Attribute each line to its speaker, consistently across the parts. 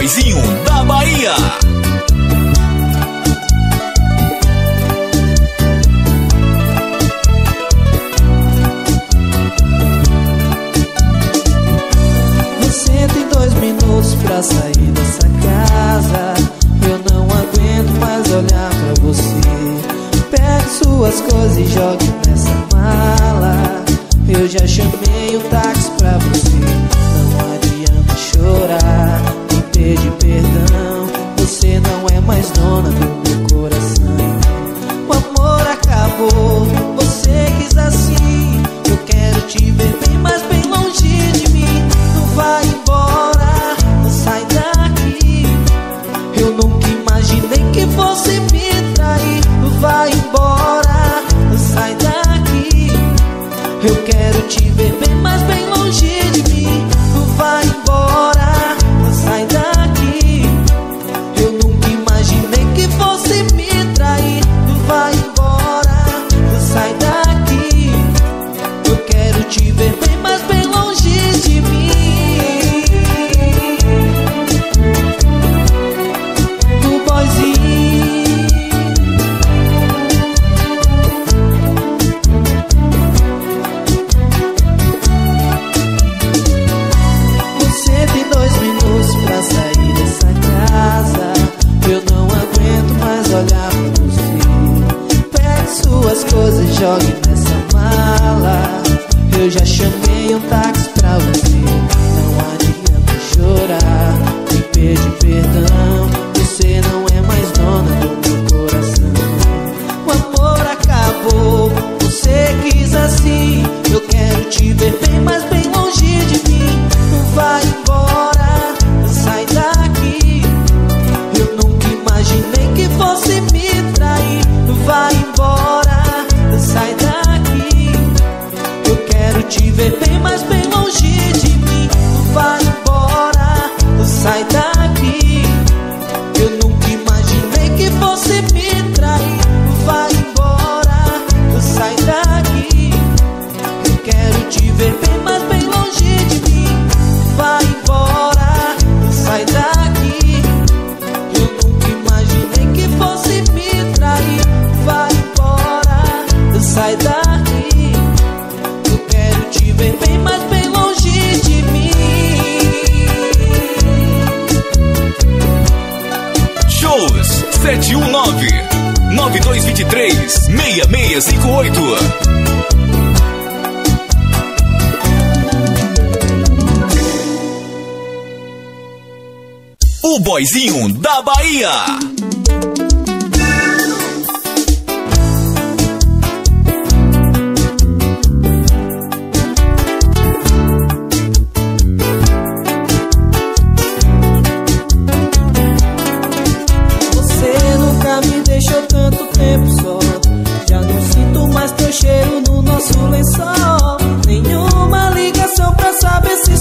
Speaker 1: Vozinho da Bahia.
Speaker 2: Nos 102 minutos pra sair dessa casa, eu não aguento mais olhar pra você. Pega suas coisas e joga não é mais dona do
Speaker 1: 6658. O boizinho da Bahia.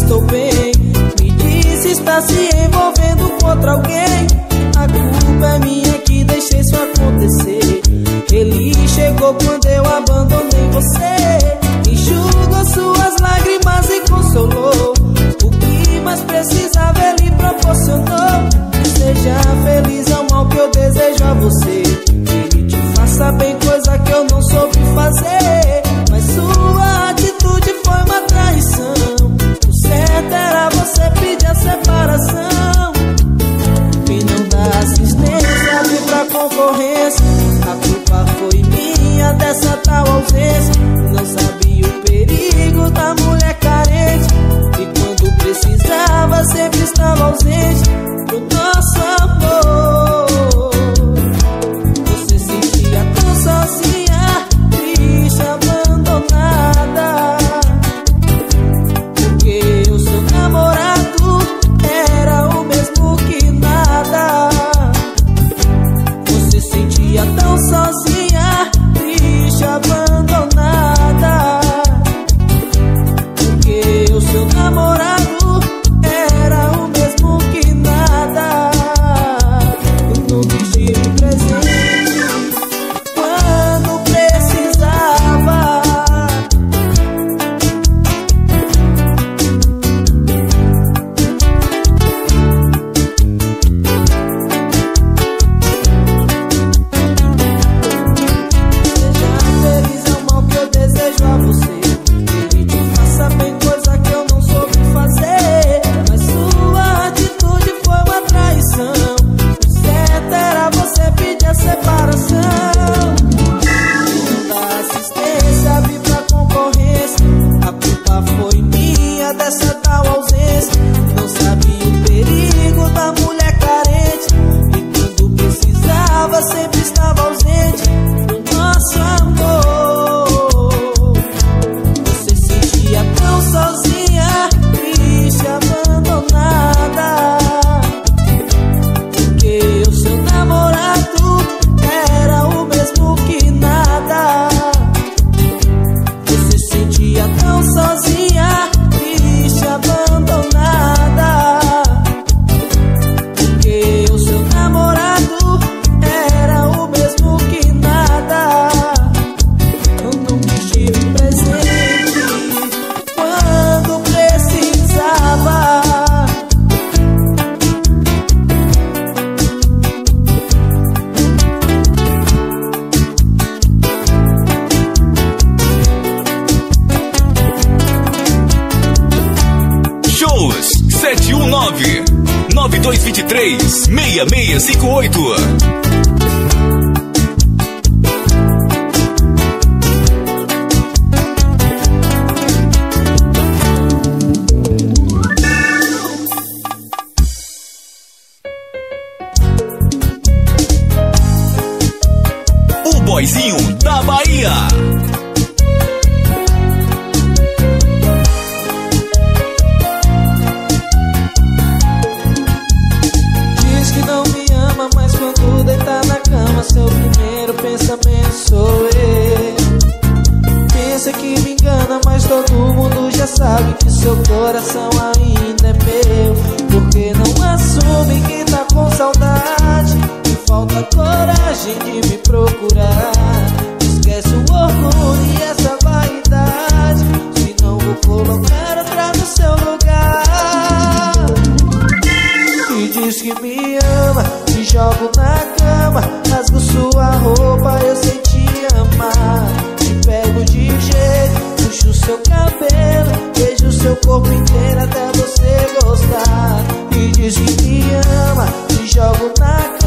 Speaker 2: estou bem. Me disse está se envolvendo contra alguém. concorrência. A culpa foi minha dessa tal ausência. Não sabia o perigo da mulher carente. E quando precisava sempre estava ausente.
Speaker 1: Campos, 719 9223 6658. Boizinho da Bahia.
Speaker 2: me ama Te jogo na cama, rasgo sua roupa Eu sei te amar. Te pego de jeito, puxo seu cabelo Beijo seu corpo inteiro até você gostar. Me diz que me ama, te jogo na cama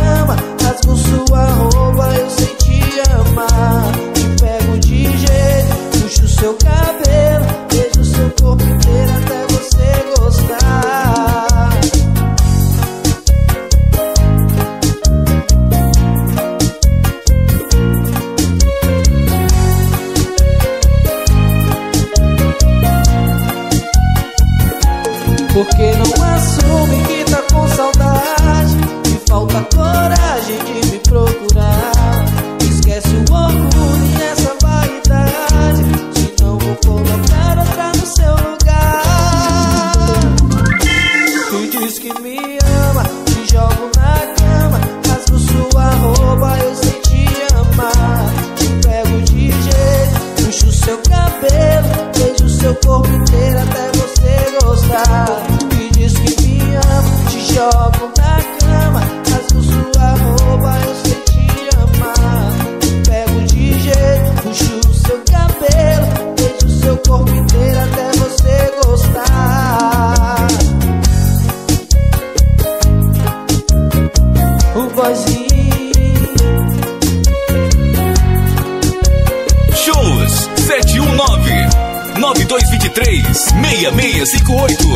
Speaker 2: Porque não assume que tá com saudade. E falta coragem de me procurar. Esquece o orgulho nessa vaidade. Se não vou colocar outra no seu lugar. Me diz que me ama, te jogo na cama. Rasgo sua roupa, eu sei te amar. Te pego de jeito, puxo seu cabelo Beijo seu corpo inteiro até gostar. Me diz que me ama, te jogo
Speaker 1: 658